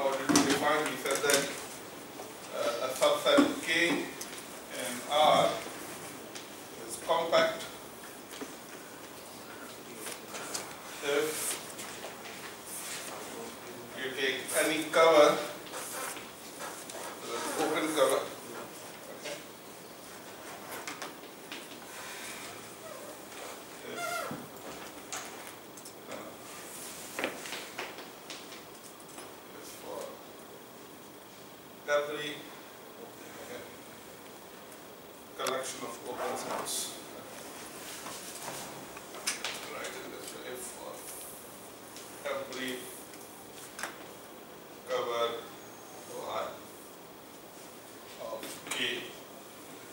how did we define, we said that uh, a subset K in R is compact if you take any cover, the open cover, okay? If, uh, is for every okay, collection of open sets. Right, in this way, for every cover Y of K.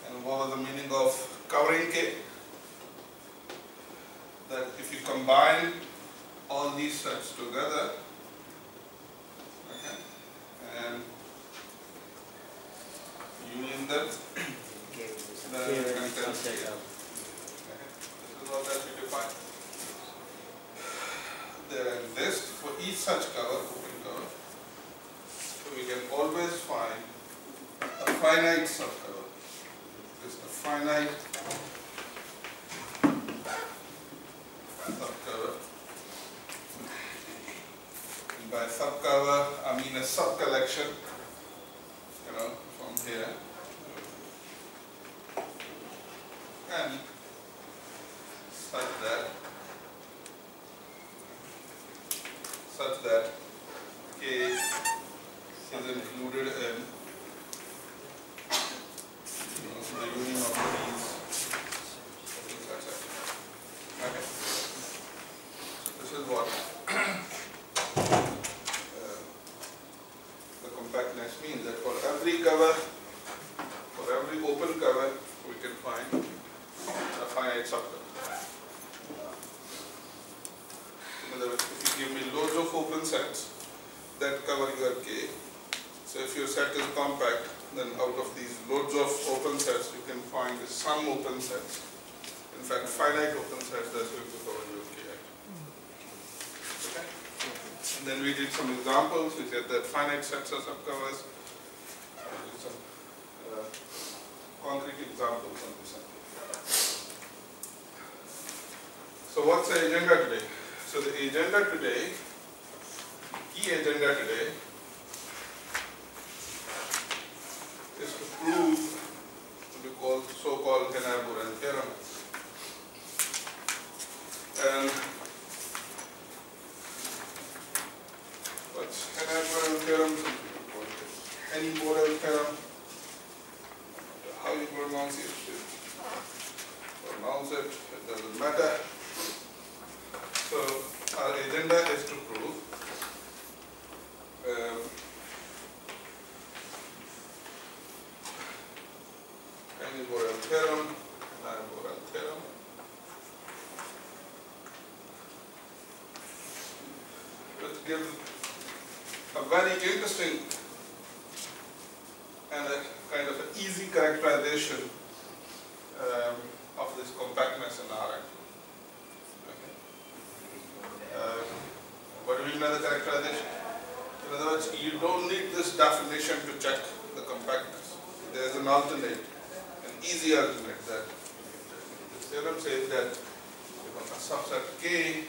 And what was the meaning of covering K? That if you combine all these sets together, okay, and union them, then you can tell K. Okay, This is what that we define. There exists for each such cover, open cover, so we can always find a finite subcover. This is a finite subcover. And by subcover, I mean a subcollection, you know, from here. And such that such that K is included in you know, the union of these. That's it. Okay. So this is what uh, the compactness means that for every cover, for every open cover, we can find a finite subcover. In other words, if you give me loads of open sets that cover your K, so if your set is compact, then out of these loads of open sets, you can find some open sets. In fact, finite open sets that's going to cover your K. Okay? And then we did some examples, we said that finite sets are subcovers. Some uh, concrete examples on this. So what's the agenda today? So the agenda today, key agenda today, is to prove what we call so-called Heine-Borel theorem. And what's Heine-Borel people call theorem. How you pronounce it, pronounce it, it doesn't matter. So our agenda is to prove um, Heine-Borel theorem, Heine-Borel theorem. Which gives a very interesting and a kind of an easy characterization um, of this compactness in R. Okay. Um, what do we mean by the characterization? In other words, you don't need this definition to check the compactness. There is an alternate, an easy alternate that the theorem says that a subset K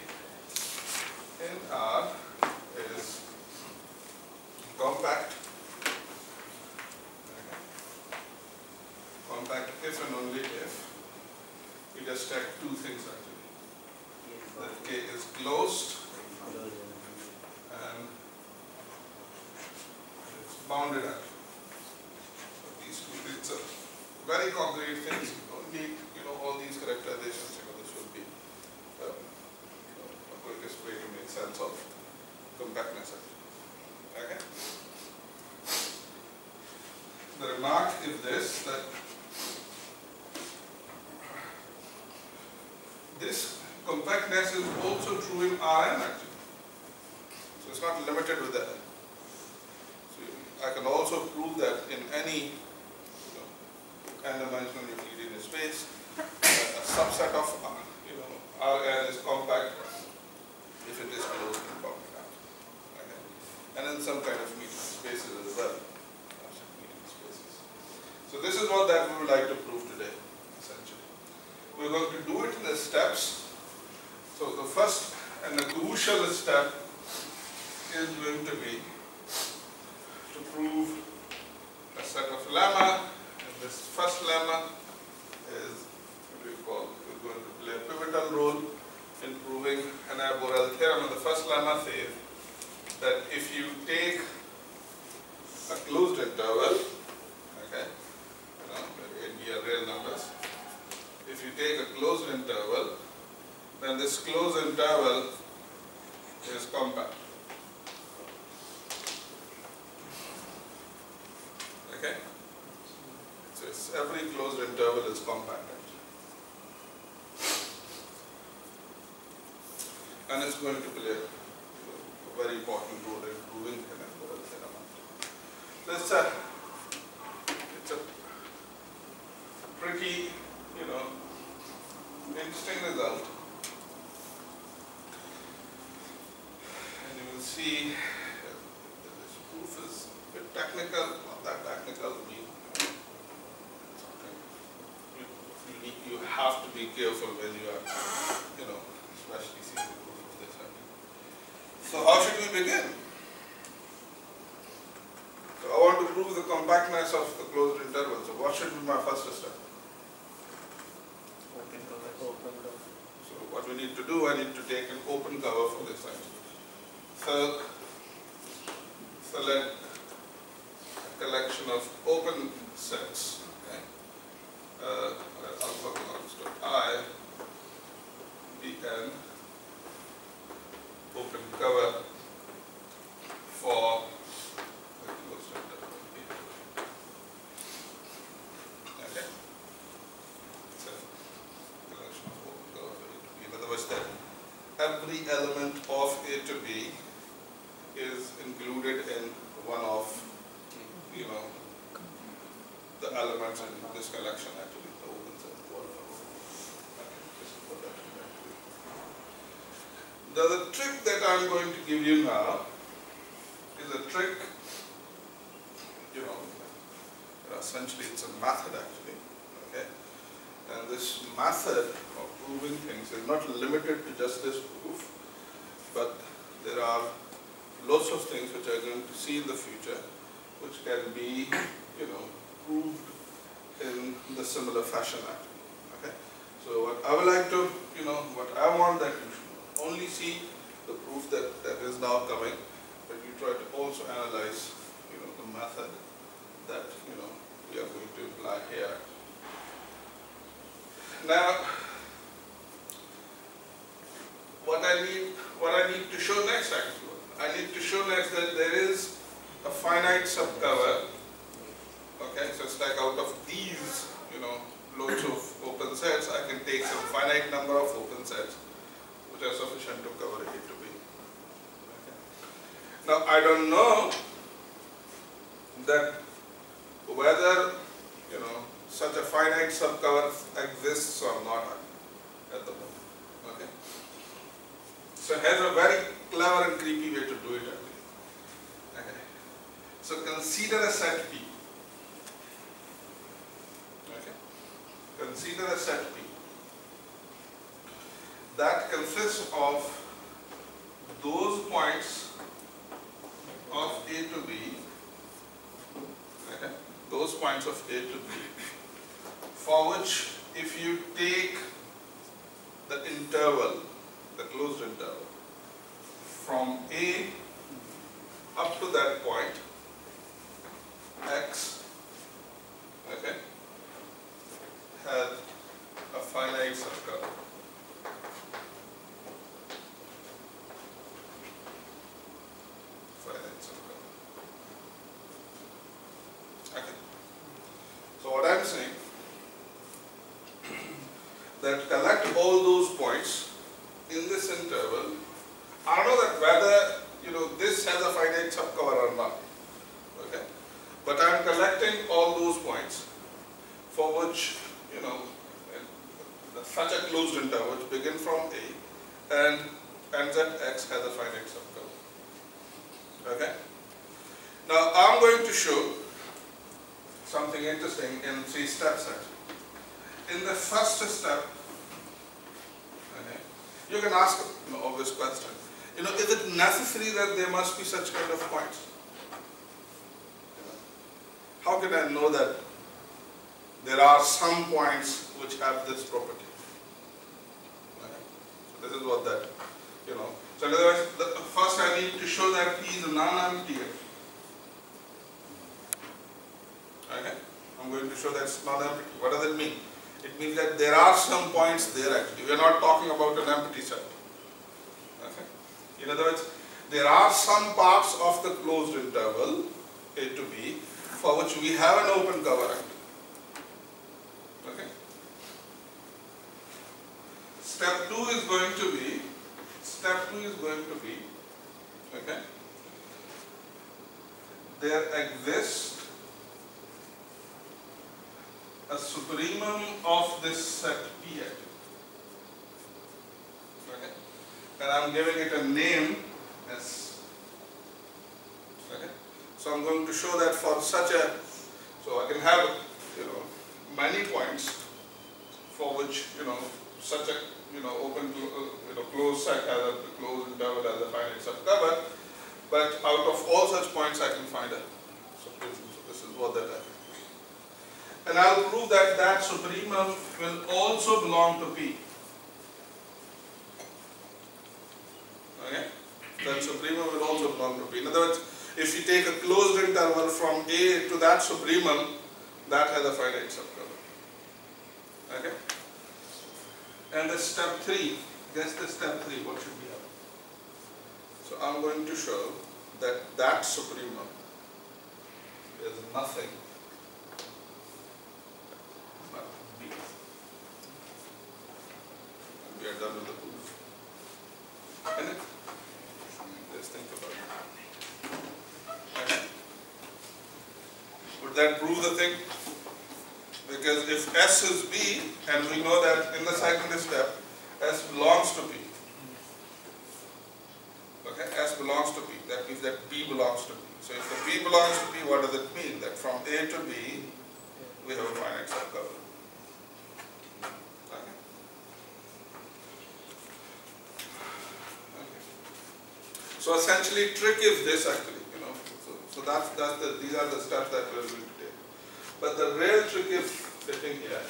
in R is compact. Compact if and only if we just check two things actually. That K is closed and it's bounded at. So these two things. it's a very concrete things. You don't need, you know, all these characterizations, you know, this would be um, a quickest way to make sense of compactness. actually. Okay? The remark is this, that this compactness is also true in Rn actually. So it's not limited with that. So I can also prove that in any you know, n-dimensional Euclidean space, a subset of you know Rn is compact if it is closed in compact. Okay. And in some kind of metric spaces as well. So this is what that we would like to prove today, essentially. We're going to do it in the steps. So the first and the crucial step is going to be to prove a set of lemma, and this first lemma is we call is going to play a pivotal role in proving an Borel theorem. And the first lemma says that if you take a closed interval, it be real numbers. If you take a closed interval, then this closed interval is compact. Okay? So every closed interval is compact. actually. And it's going to play a, very important role in proving Heine-Borel theorem. So it's a, it's a pretty, you know, interesting result. And you will see uh, that this proof is a bit technical, not that technical. We, something you, you, need, you have to be careful when you are, you know, especially seeing the proof of this. So how should we begin? So I want to prove the compactness of the closed interval. So what should be my first step? So what we need to do, I need to take an open cover for this side. So select a collection of open sets. Okay. Uh, alpha belongs to I, open cover for the closed interval. Okay. So collection of open cover for A to B. In other words, that every element of A to B is included in one of, you know, the elements in this collection actually, the open set. Okay, just put that in there. The, the I'm going to give you now is a trick, you know, uh, essentially it's a method actually, okay? And this method of proving things is not limited to just this proof, but there are lots of things which are going to see in the future, which can be, you know, proved in the similar fashion actually, okay? So what I would like to, you know, what I want that you only see the proof that, that is now coming, but you try to also analyze, you know, the method that, you know, we are going to apply here. Now, what I need, what I need to show next actually, I need to show next that there is a finite subcover. Okay, so it's like out of these, you know, loads of open sets, I can take some finite number of open sets which are sufficient to cover A. Now, I don't know that whether, you know, such a finite subcover exists or not at the moment. Okay. So has a very clever and creepy way to do it. Okay. So consider a set P. Okay. Consider a set P that consists of those points of A to B, okay, those points of A to B, for which if you take the interval, the closed interval, from A up to that point, x, okay, has a finite circle. So what I'm saying, that collect all those points in this interval. I don't know that whether, you know, this has a finite subcover or not. Okay. But I'm collecting all those points for which, you know, such a closed interval which begin from A and ends at X has a finite subcover. Okay? Now I'm going to show something interesting in three steps actually. In the first step, okay, you can ask an obvious question. You know, is it necessary that there must be such kind of points? How can I know that there are some points which have this property? So this is what that, you know. So in other words, the, first I need to show that P is non-empty. Okay. I'm going to show that it's non-empty. What does it mean? It means that there are some points there actually. We are not talking about an empty set. Okay. In other words, there are some parts of the closed interval A to B for which we have an open cover. Okay. Step 2 is going to be, step 2 is going to be, okay, there exists a supremum of this set P. Okay. And I'm giving it a name as, okay. So I'm going to show that for such a, so I can have, you know, many points for which, you know, such a, you know, open, uh, you know, closed set has a closed interval as a finite subcover, but out of all such points I can find a. So this is what that is. And I'll prove that that supremum will also belong to P. Okay? That supremum will also belong to P. In other words, if you take a closed interval from A to that supremum, that has a finite subcover. Okay? And the step 3, guess the step 3, what should be have? So I'm going to show that that supremum is nothing but B. And we are done with the proof. And just think about it. Would that prove the thing? Because if S is B, and we know that in the second step, S belongs to B. Okay, S belongs to P. That means that B belongs to B. So if the P belongs to B, what does it mean? That from A to B, we have a finite subcover. So essentially, trick is this actually, you know. So, so that's that's the these are the steps that we're going to take. But the real trick is sitting here.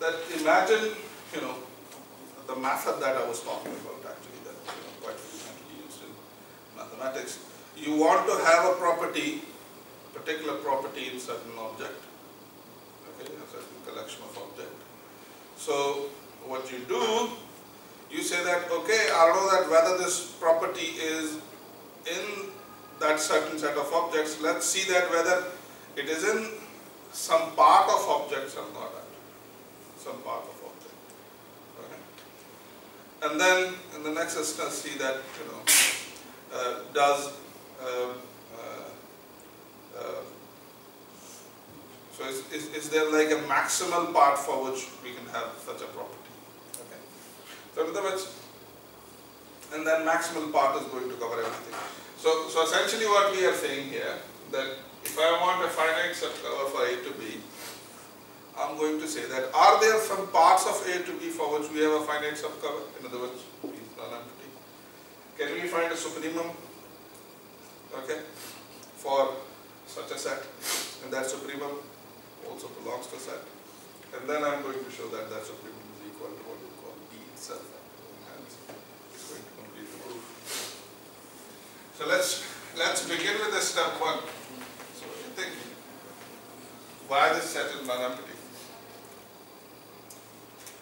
That imagine, you know, the method that I was talking about actually that you know, quite frequently used in mathematics. You want to have a property, particular property in certain object, okay, a certain collection of object. So what you do, you say that, okay, I know that whether this property is in that certain set of objects, let's see that whether it is in some part of objects or not, some part of object. And then in the next instance, see that, you know, uh, does, uh, uh, uh, so is, is, is there like a maximal part for which we can have such a property? So in other words, and then maximal part is going to cover everything. So, so essentially what we are saying here, that if I want a finite subcover for A to B, I'm going to say that are there some parts of A to B for which we have a finite subcover? In other words, B is non-empty. Can we find a supremum? Okay, for such a set, and that supremum also belongs to set. And then I'm going to show that that supremum is equal to what we call B itself. And it's going to complete the. So let's let's begin with the step one. So what do you think? Why this set is non-empty?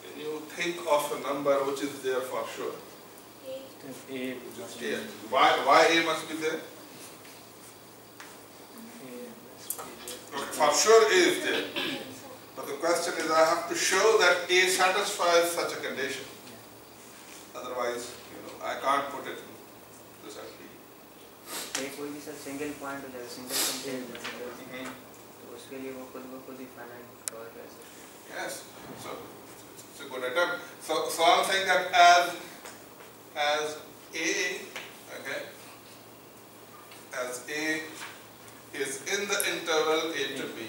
Can you think of a number which is there for sure? A A. Why why A must be there? A must be there. Okay. for sure A is there. But the question is, I have to show that A satisfies such a condition Otherwise, you know, I can't put it in the set B. ये कोई भी sir single point हो जाएगा single content Mhm. तो उसके लिए वो खुद ब खुद ही फाइनाइट कवर कर सकते Yes, so it's a good attempt. So, so I'm saying that as, as A, okay, as A is in the interval A to B,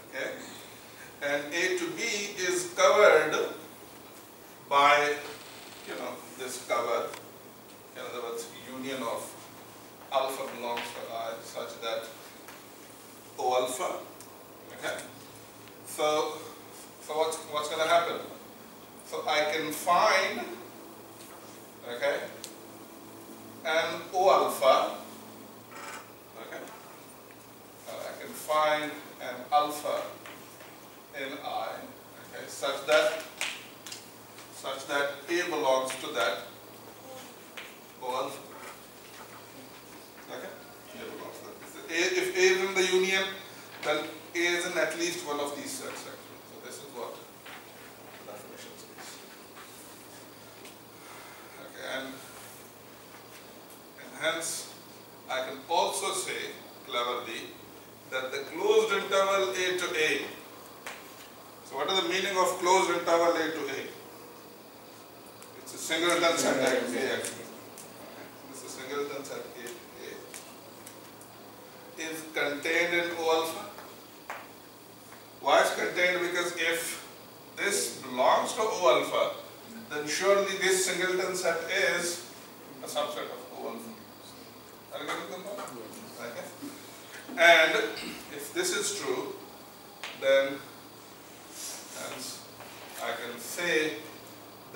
okay, and A to B is covered by, you know, this cover, in other words, union of alpha belongs to I such that O alpha, okay, so, so what's, what's going to happen? So I can find, okay, an O alpha, okay, Uh, I can find an alpha in I, okay, such that, such that A belongs to that alpha. Okay? A belongs to that. If A- If A is in the union, then A is in at least one of these sets actually. So this is what the definition says. Okay, and, and hence I can also say cleverly that the closed interval A to A. So what is the meaning of closed interval A to A? It's a singleton set A actually. Okay, This is singleton set A is contained in O alpha. Why is contained? Because if this belongs to O alpha, then surely this singleton set is a subset of O alpha. Are you getting the? Okay. And if this is true, then I can say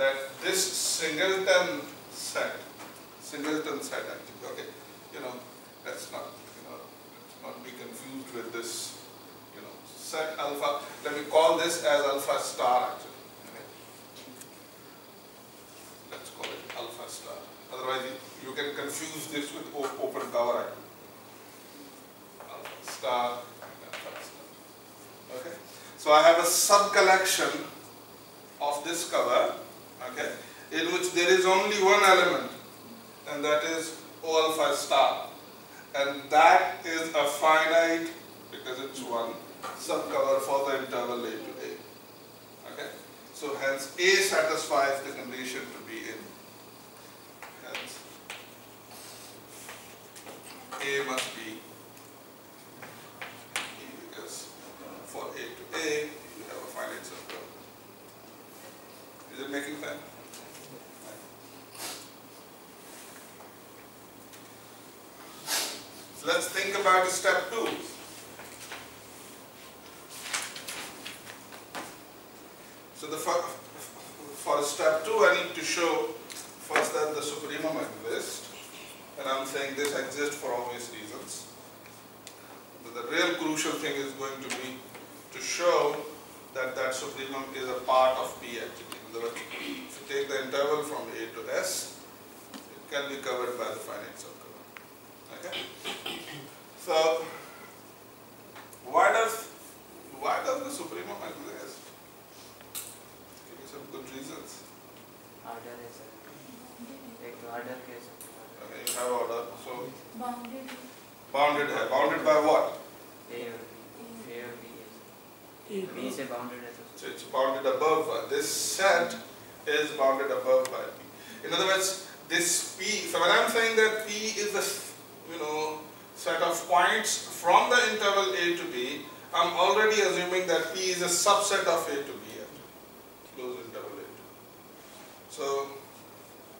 that this singleton set, singleton set actually, okay, you know, let's not, you know, not be confused with this, you know, set alpha, let me call this as alpha star actually. okay. Let's call it alpha star, otherwise you- you can confuse this with open cover actually. Alpha star alpha star. Okay, so I have a sub collection of this cover, okay, in which there is only one element, and that is O alpha star. And that is a finite, because it's one, subcover for the interval A to A. Okay, so hence A satisfies the condition to be in. Hence, A must be because for A to a finite subcover. It making? So let's think about step two. So the for, for step two, I need to show first that the supremum exists, and I'm saying this exists for obvious reasons. But the real crucial thing is going to be to show that that supremum is a part of P actually. If you take the interval from A to S, it can be covered by the finite circle. Okay? So, why does why does the supremum exist? Give me some good reasons. Order is like order case. Okay, you have order. So bounded. Bounded. Bounded by what? A or B. A or B. So it's bounded above. Uh, this set is bounded above by P. In other words, this P, so when I'm saying that P is a you know, set of points from the interval A to B, I'm already assuming that P is a subset of A to B at closed interval A to So,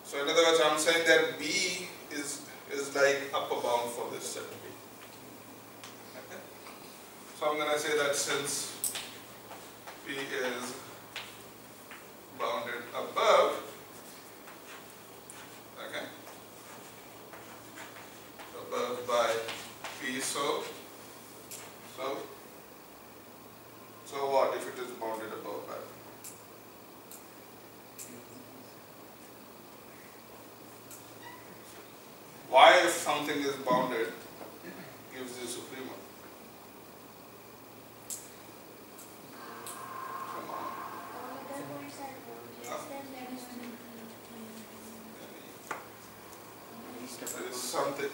so in other words, I'm saying that B is, is like upper bound for this set B. Okay? So I'm going to say that since P is bounded above, okay, above by P, so, so, so what if it is bounded above by Why if something is bounded gives you supremum?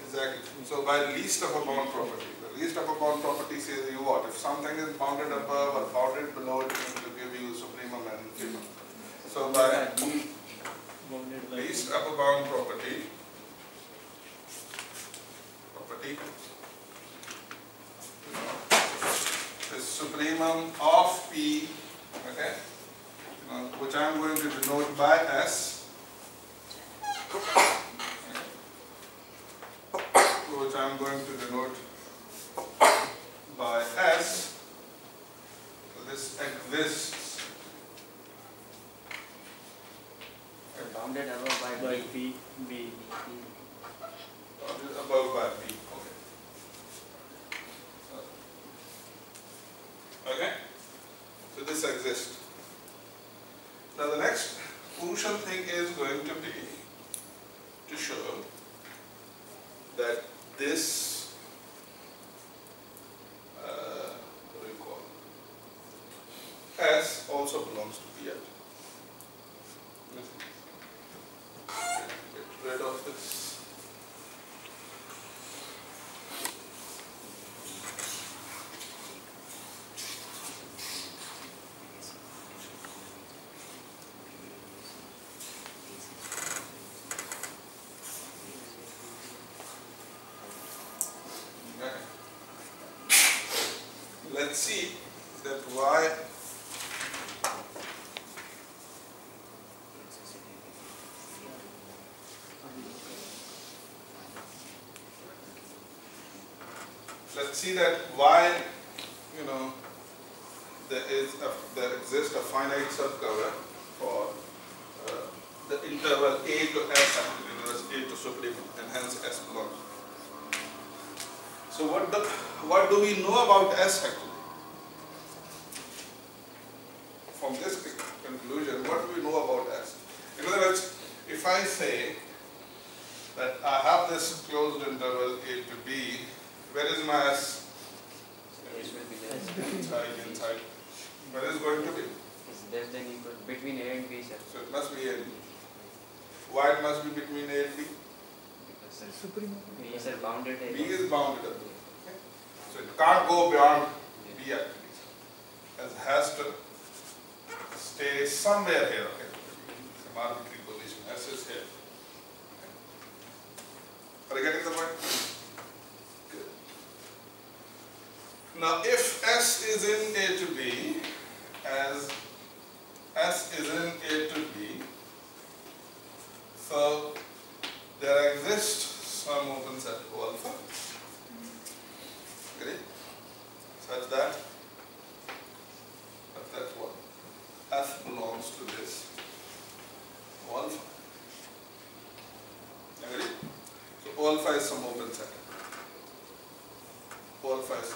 Exactly. So by least upper bound property, the least upper bound property says you what? If something is bounded above or bounded below, it will give you supremum and infimum. So by least upper bound property, property, is supremum of P, okay, which I am going to denote by S. Which I am going to denote by S. So this exists bounded above by by B. P, B. Or just above by P, okay. Okay? So this exists. Now the next crucial thing is going to be to show that this, uh, what do you call it? S also belongs to P actually. Get rid of this. Okay. Let's see that why let's see that why you know there is a, there exists a finite subcover for uh, the interval a to s actually a to supremum and hence s belongs. So what the what do we know about s actually? From this conclusion, what do we know about s? In other words, if I say that I have this closed interval a to b, where is my s? S will be less. Inside, inside. Where is it going to be? Is less than equal between A and B, sir. So it must be a b. Why it must be between a and b? Because sir, Supreme. B is a bounded b is bounded up. Okay? So it can't go beyond b actually. It has to stay somewhere here. Okay? It's an arbitrary position. S is here. Are you getting the point? Good. Now, if S is in A to B, as S is in A to B, so there exists some open set O alpha, agree? Such that, such that what? F belongs to this O alpha. Agree? Is some open set. Is some open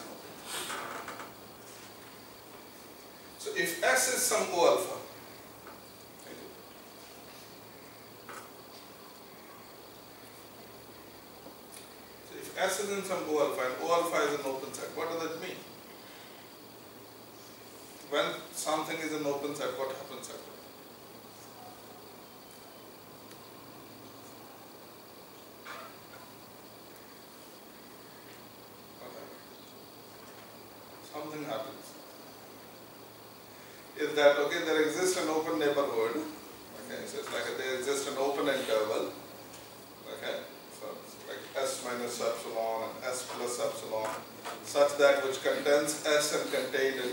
so if S is some O alpha, so if S is in some O alpha and O alpha is an open set, what does that mean? When something is an open set, what happens at is that okay there exists an open neighborhood okay so it's like there exists an open interval okay so it's like s minus epsilon and s plus epsilon such that which contains s and contained in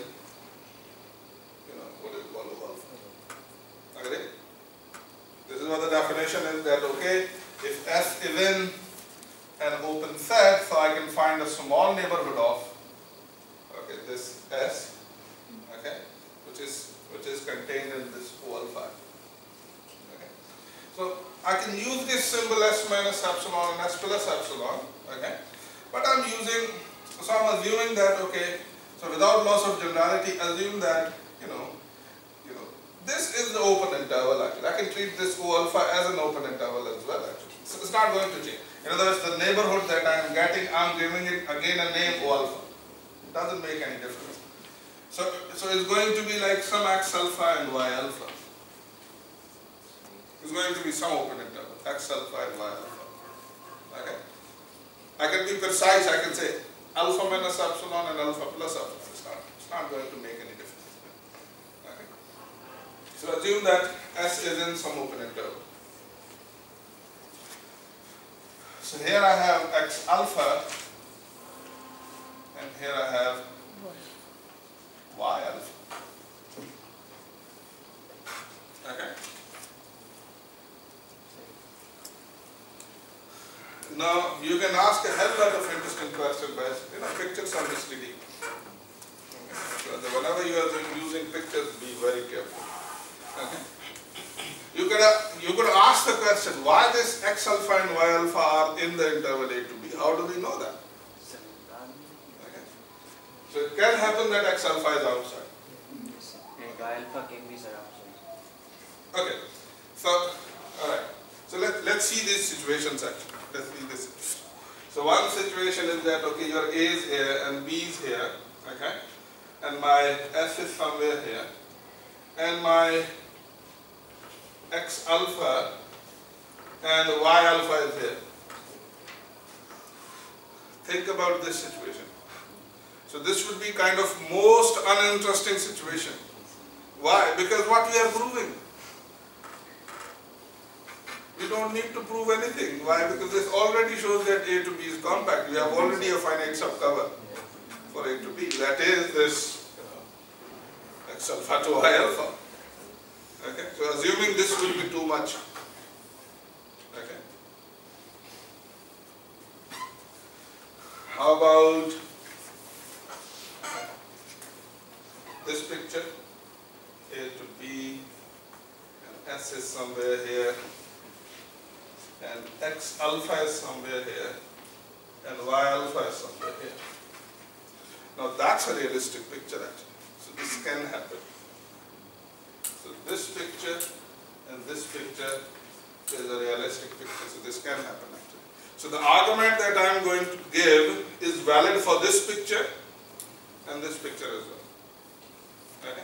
you know what you call alpha agree? This is what the definition is that okay if s is in an open set so I can find a small neighborhood of okay this s which is which is contained in this alpha. Okay. So I can use this symbol s minus epsilon and s plus epsilon. Okay. But I'm using so I'm assuming that okay. So without loss of generality, assume that you know you know this is the open interval actually. I can treat this O alpha as an open interval as well actually. So it's not going to change. In other words, the neighborhood that I am getting, I'm giving it again a name O alpha. It doesn't make any difference. So, so it's going to be like some x alpha and y alpha. It's going to be some open interval, x alpha and y alpha. Okay? I can be precise, I can say alpha minus epsilon and alpha plus epsilon. It's not, it's not going to make any difference. Okay. So assume that S is in some open interval. So here I have x alpha and here I have y alpha. Okay. Now you can ask a hell lot of interesting questions, but you know pictures are misleading. Okay. So whenever you are using pictures, be very careful. Okay. You could uh, you could ask the question why this x alpha and y alpha are in the interval a to b. How do we know that? So it can happen that x alpha is outside. And alpha can be surrounded. Okay, so, all right. So let, let's see these situations actually. Let's see this. So one situation is that, okay, your A is here and B is here, okay? And my S is somewhere here. And my X alpha and Y alpha is here. Think about this situation. So this would be kind of most uninteresting situation. Why? Because what we are proving. We don't need to prove anything. Why? Because this already shows that A to B is compact. We have already a finite subcover for A to B. That is this alpha to Y alpha. Okay? So assuming this will be too much. Okay? How about this picture? A to B, and S is somewhere here, and X alpha is somewhere here, and Y alpha is somewhere here. Now that's a realistic picture actually. So this can happen. So this picture and this picture is a realistic picture. So this can happen actually. So the argument that I am going to give is valid for this picture and this picture as well. Okay?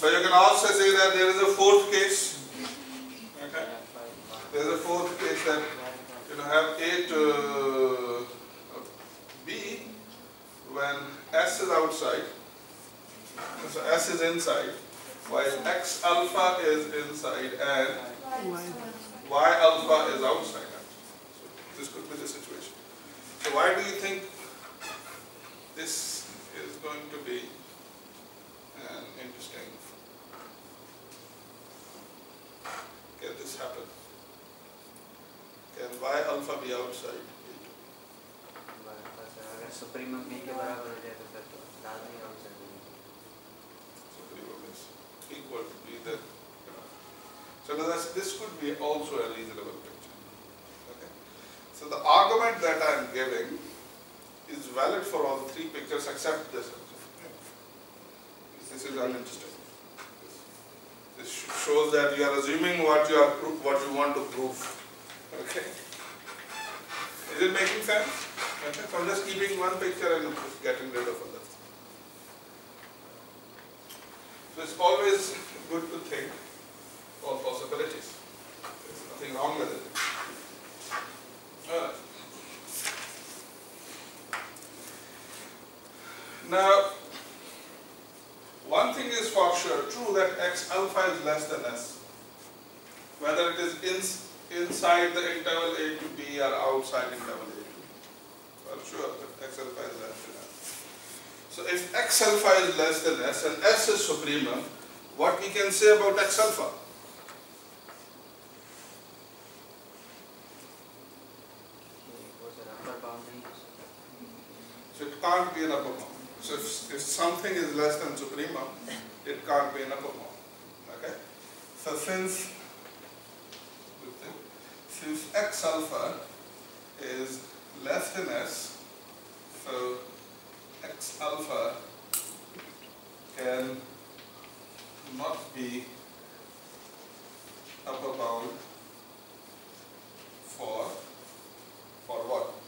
But you can also say that there is a fourth case. Okay? There is a fourth case that you know have A to uh, B when S is outside. So S is inside, while X alpha is inside and Y alpha is outside. So this could be the situation. So why do you think this is going to be interesting? Can this happen? Can Y alpha be outside? अगर supremum B के बराबर हो जाए तो फिर तो लाजमी outside So minimum is equal to B then. you know. So now that's, this could be also a reasonable picture. Okay. So the argument that I am giving is valid for all three pictures except this. this is uninteresting. This shows that you are assuming what you are what you want to prove. Okay. Is it making sense? Okay. So I'm just keeping one picture and getting rid of others. So it's always good to think all possibilities. There's nothing wrong with it. Alright. Now, one thing is for sure true that x alpha is less than s. Whether it is in, inside the interval a to b or outside interval a to b. For sure that x alpha is less than s. So if x alpha is less than s and s is supremum, what we can say about x alpha? something is less than supremum, it can't be an upper bound. Okay? So since since X alpha is less than S, so X alpha can not be upper bound for for what?